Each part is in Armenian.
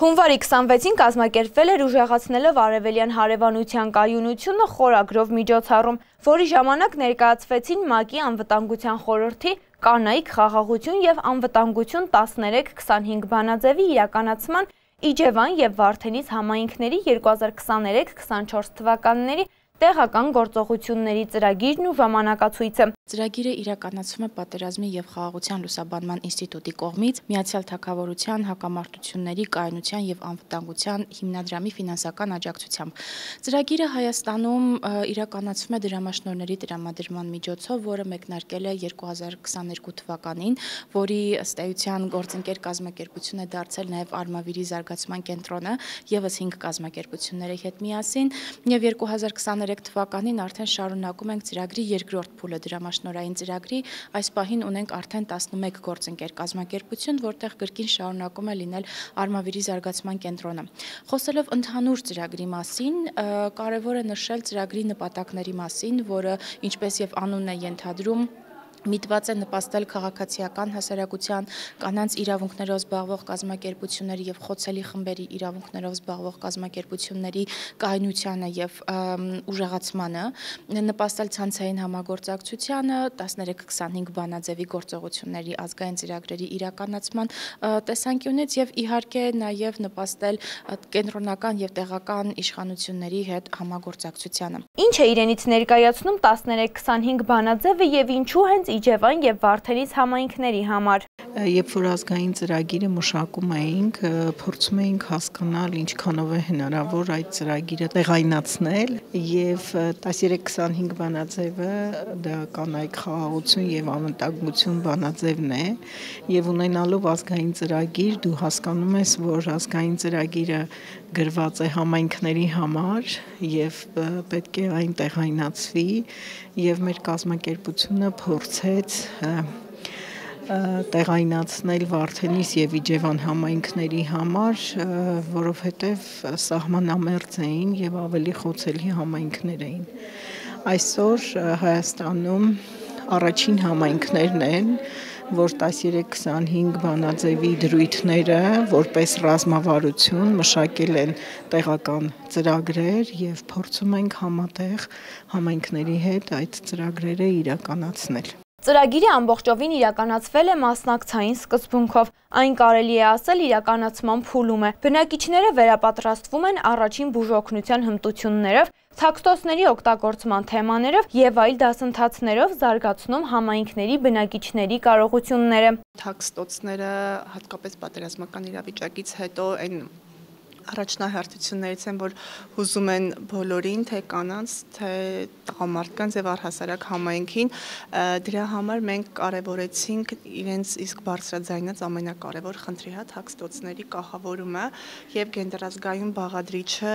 Հունվարի 26-ին կազմակերպվել էր ուժեղացնելով արևելյան հարևանության կայունությունը խորագրով միջոցառում, որի ժամանակ ներկայացվեցին ՄԱԿ-ի անվտանգության խորհրդի կանայք խաղաղություն եւ անվտանգություն 13-25 բանաձևի իրականացման Իջևան եւ Վարդենիս համայնքների 2023-24 թվականների տեղական գործողությունների ծրագիրն ու ժամանակացույցը։ Ծրագիրը իրականացվում է Պատերազմի եւ Խաղաղության լուսաբանման ինստիտուտի կողմից Միացյալ Թագավորության հակամարտությունների կայունության եւ անվտանգության հիմնադրամի ֆինանսական աջակցությամբ։ Ծրագիրը Հայաստանում իրականացվում է դրամաշնորհների տրամադրման միջոցով, որը մեկնարկել է 2022 թվականին, որի ըստ էության գործընկեր կազմակերպություն է դարձել նաեւ Արմավիրի զարգացման կենտրոնը եւս 5 կազմակերպությունների հետ միասին եւ 2023 2023 թվականին արդեն շարունակում ենք ծրագրի երկրորդ փուլը դրամաշնորային ծրագրի այս պահին ունենք արդեն 11 գործընկեր կազմակերպություն, որտեղ գրքին շարունակում է լինել Արմավիրի զարգացման կենտրոնը։ Խոսելով ընդհանուր ծրագրի մասին, կարևոր է նշել ծրագրի նպատակների մասին, որը ինչպես եւ անունն է ենթադրում միտված է նպաստել քաղաքացիական հասարակության կանանց իրավունքներով զբաղվող կազմակերպությունների եւ խոցելի խմբերի իրավունքներով զբաղվող կազմակերպությունների կայունությանը եւ ուժեղացմանը, նպաստել ցանցային համագործակցությանը, 13-25 բանաձևի գործողությունների ազգային ծրագրերի իրականացման տեսանկյունից եւ իհարկե նաեւ նպաստել կենտրոնական եւ տեղական իշխանությունների հետ համագործակցությանը։ Ինչ է իրենից ներկայացնում 13-25 բանաձևը եւ ինչու հենց Իջևան եւ Վարդենիս համայնքների համար։ Երբ որ ազգային ծրագիրը մշակում էինք, փորձում էինք հասկանալ ինչքանով է հնարավոր այդ ծրագիրը տեղայնացնել եւ 1325 բանաձևը դա կանայք խաղաղություն եւ անվտանգություն բանաձևն է եւ ունենալով ազգային ծրագիր դու հասկանում ես, որ ազգային ծրագիրը գրված է համայնքների համար եւ պետք է այն տեղայնացվի եւ մեր կազմակերպությունը փորձ փորձեց տեղայնացնել Վարդենիս եւ Իջևան համայնքների համար, որովհետեւ սահմանամերձ էին եւ ավելի խոցելի համայնքներ էին։ Այսօր Հայաստանում առաջին համայնքներն են, որ 1325 բանաձևի դրույթները որպես ռազմավարություն մշակել են տեղական ծրագրեր եւ փորձում ենք համատեղ համայնքների հետ այդ ծրագրերը իրականացնել։ Ծրագիրը ամբողջովին իրականացվել է մասնակցային սկզբունքով։ Այն կարելի է ասել իրականացման փուլում է։ Բնակիչները վերապատրաստվում են առաջին բուժօգնության հմտություններով, թաքստոսների օգտագործման թեմաներով եւ այլ դասընթացներով զարգացնում համայնքների բնակիչների կարողությունները։ Թաքստոցները հատկապես պատերազմական իրավիճակից հետո այն առաջնահերթություններից են, որ հուզում են բոլորին, թե կանանց, թե տղամարդկանց եւ առհասարակ համայնքին։ Դրա համար մենք կարևորեցինք իրենց իսկ բարձրաձայնած ամենակարևոր խնդրի հատ հակստոցների կահավորումը եւ գենդերազգայուն բաղադրիչը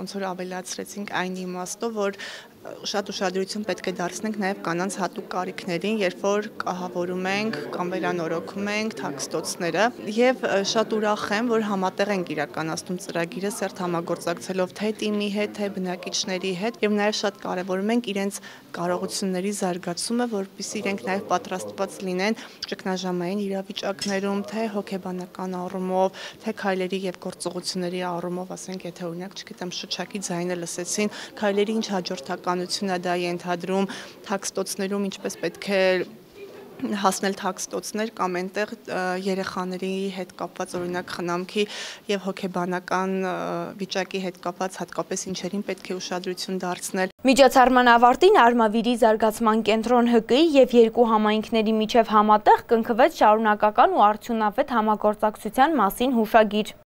ոնց որ ավելացրեցինք այն իմաստով, որ շատ ուշադրություն պետք է դարձնենք նաև կանանց հատուկ կարիքներին, երբ որ կահավորում ենք կամ վերանորոգում ենք թաքստոցները եւ շատ ուրախ եմ, որ համատեղ ենք իրականացնում ծրագիրը սերտ համագործակցելով թե թիմի հետ, թե բնակիչների հետ եւ նաև շատ կարեւորում ենք իրենց կարողությունների զարգացումը, որպեսզի իրենք նաև պատրաստված լինեն ճգնաժամային իրավիճակներում, թե հոգեբանական առումով, թե քայլերի եւ գործողությունների առումով, ասենք, եթե օրինակ, չգիտեմ, շուչակի ձայնը լսեցին, քայլերի ինչ հաջորդական տնտեսականությունը դա ենթադրում թաքստոցներում ինչպես պետք է հասնել թաքստոցներ կամ այնտեղ երեխաների հետ կապված օրինակ խնամքի եւ հոգեբանական վիճակի հետ կապված հատկապես ինչերին պետք է ուշադրություն դարձնել։ Միջոցառման ավարտին Արմավիրի զարգացման կենտրոն ՀԿ-ի եւ երկու համայնքների միջև համատեղ կնքվեց շարունակական ու արդյունավետ համագործակցության մասին հուշագիր։